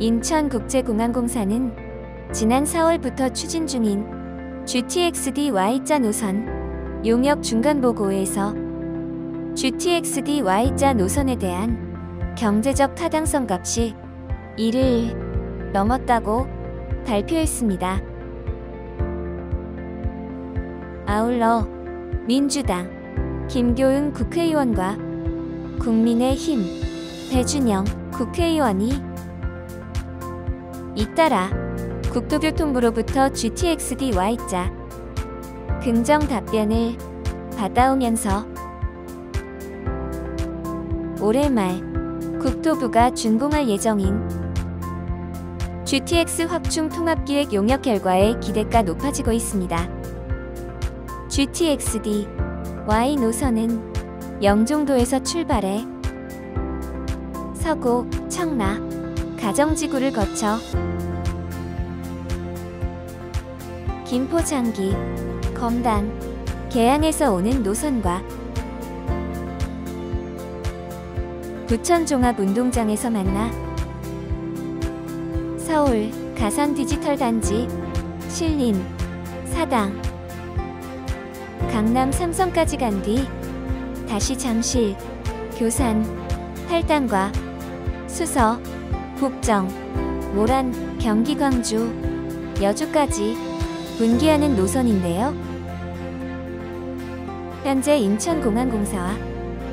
인천국제공항공사는 지난 4월부터 추진 중인 GTX-D Y자 노선 용역 중간 보고에서 GTX-D Y자 노선에 대한 경제적 타당성 값이 1을 넘었다고 발표했습니다. 아울러 민주당 김교은 국회의원과 국민의힘 배준영 국회의원이 잇따라 국토교통부로부터 GTX-D Y자 긍정 답변을 받아오면서 올해 말 국토부가 준공할 예정인 GTX 확충 통합기획 용역 결과에 기대가 높아지고 있습니다. GTX-D Y 노선은 영종도에서 출발해 서구, 청라, 가정지구를 거쳐 김포 장기, 검단, 계양에서 오는 노선과 부천 종합운동장에서 만나 서울 가산 디지털 단지, 신림, 사당, 강남 삼성까지 간 뒤 다시 잠실, 교산, 팔당과 수서, 북정, 모란, 경기 광주, 여주까지 분기하는 노선인데요. 현재 인천공항공사와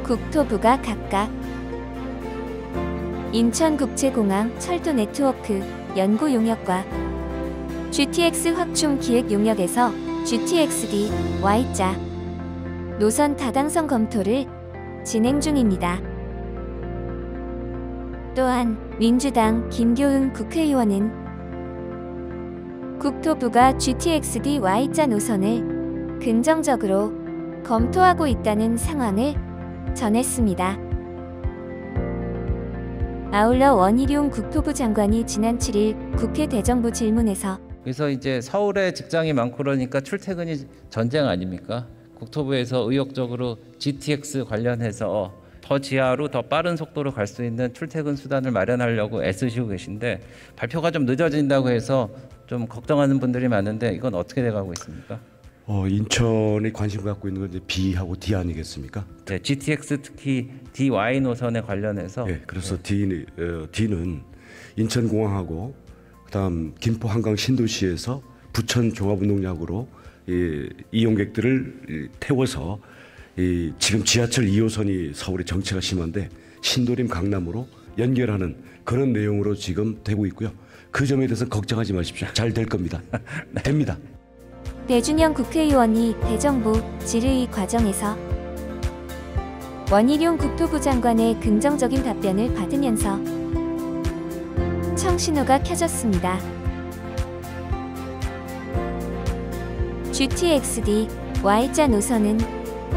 국토부가 각각 인천국제공항 철도 네트워크 연구 용역과 GTX 확충 기획 용역에서 GTX-D Y자 노선 타당성 검토를 진행 중입니다. 또한 민주당 김교은 국회의원은 국토부가 GTX-D Y자 노선을 긍정적으로 검토하고 있다는 상황을 전했습니다. 아울러 원희룡 국토부 장관이 지난 7일 국회 대정부 질문에서 그래서 이제 서울에 직장이 많고 그러니까 출퇴근이 전쟁 아닙니까? 국토부에서 의욕적으로 GTX 관련해서 더 지하로 더 빠른 속도로 갈 수 있는 출퇴근 수단을 마련하려고 애쓰시고 계신데 발표가 좀 늦어진다고 해서 좀 걱정하는 분들이 많은데 이건 어떻게 돼가고 있습니까? 어, 인천이 관심 갖고 있는 건 이제 B하고 D 아니겠습니까? 네, GTX 특히 DY 노선에 관련해서 네, 그래서 D, 어, D는 인천공항하고 그다음 김포 한강 신도시에서 부천 종합운동장으로 이, 이용객들을 이, 태워서 이, 지금 지하철 2호선이 서울에 정체가 심한데 신도림 강남으로 연결하는 그런 내용으로 지금 되고 있고요. 그 점에 대해서 걱정하지 마십시오. 잘 될 겁니다. 됩니다. 배준영 국회의원이 대정부 질의 과정에서 원희룡 국토부 장관의 긍정적인 답변을 받으면서 청신호가 켜졌습니다. GTX-D Y자 노선은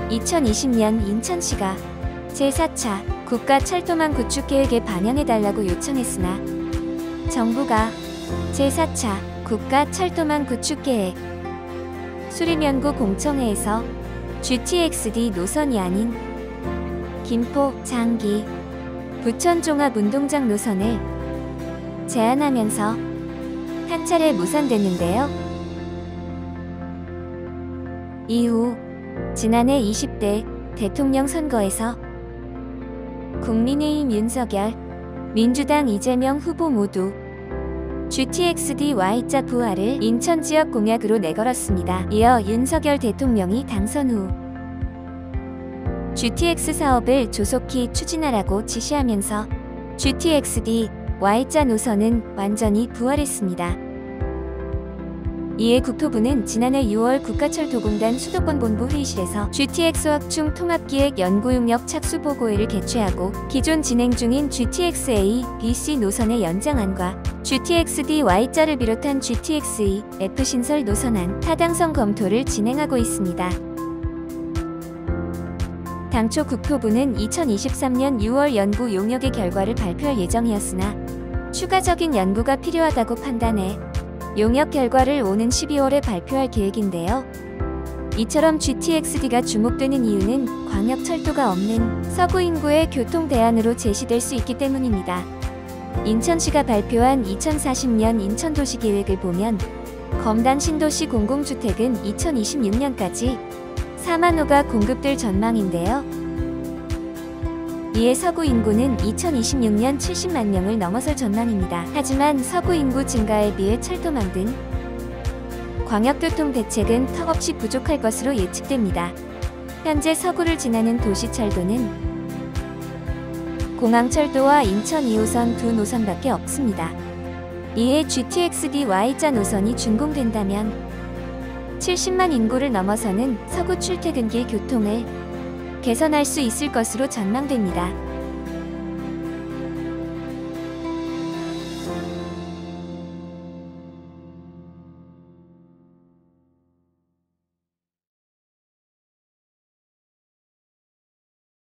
2020년 인천시가 제4차 국가 철도망 구축 계획에 반영해달라고 요청했으나 정부가 제4차 국가 철도망 구축 계획 수리면구 공청회에서 GTX-D 노선이 아닌 김포, 장기, 부천 종합 운동장 노선을 제안하면서 한 차례 무산됐는데요. 이후 지난해 20대 대통령 선거에서 국민의힘 윤석열, 민주당 이재명 후보 모두 GTX-D Y자 부활을 인천 지역 공약으로 내걸었습니다. 이어 윤석열 대통령이 당선 후 GTX 사업을 조속히 추진하라고 지시하면서 GTX-D Y자 노선은 완전히 부활했습니다. 이에 국토부는 지난해 6월 국가철도공단 수도권본부 회의실에서 GTX 확충 통합기획 연구용역 착수 보고회를 개최하고 기존 진행 중인 GTX-A, BC 노선의 연장안과 GTX-D Y자를 비롯한 GTX-E, F 신설 노선안 타당성 검토를 진행하고 있습니다. 당초 국토부는 2023년 6월 연구 용역의 결과를 발표할 예정이었으나 추가적인 연구가 필요하다고 판단해 용역 결과를 오는 12월에 발표할 계획인데요. 이처럼 GTX-D가 주목되는 이유는 광역철도가 없는 서구 인구의 교통 대안으로 제시될 수 있기 때문입니다. 인천시가 발표한 2040년 인천도시 계획을 보면 검단 신도시 공공주택은 2026년까지 4만 호가 공급될 전망인데요. 이에 서구 인구는 2026년 70만 명을 넘어설 전망입니다. 하지만 서구 인구 증가에 비해 철도망 등 광역교통 대책은 턱없이 부족할 것으로 예측됩니다. 현재 서구를 지나는 도시철도는 공항철도와 인천 2호선 두 노선밖에 없습니다. 이에 GTX-D Y자 노선이 준공된다면 70만 인구를 넘어서는 서구 출퇴근길 교통을 개선할 수 있을 것으로 전망됩니다.